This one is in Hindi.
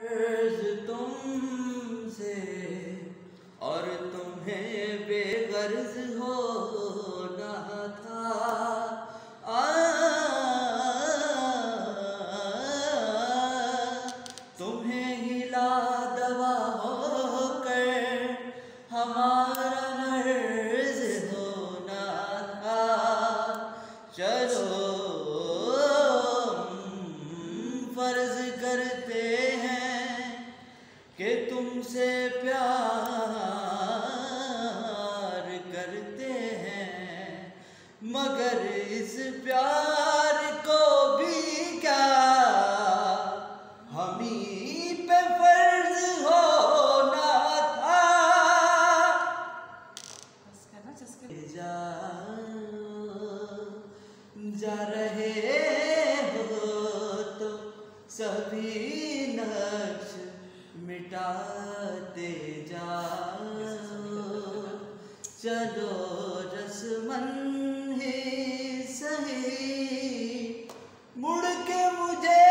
कर्ज तुमसे और तुम्हें बेगर्ज होना था। हमारा मर्ज होना था। चलो फ़र्ज़ करते कि तुमसे प्यार करते हैं मगर इस प्यार को भी क्या हम ही पे फ़र्ज़ होना था? जा जा रहे हो तो सभी मिटाते जाओ। चलो रसमन ही सही। मुड़ के मुझे